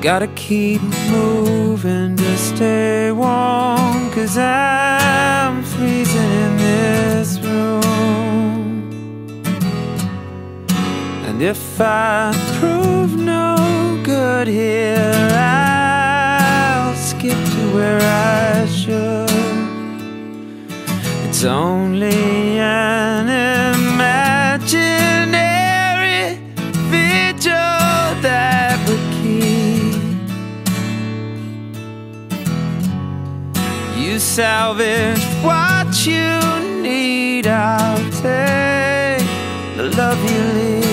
Gotta keep moving to stay warm Cause I'm freezing in this room. And if I prove no good here I'll skip to where I should. It's only salvage what you need. I'll take the love you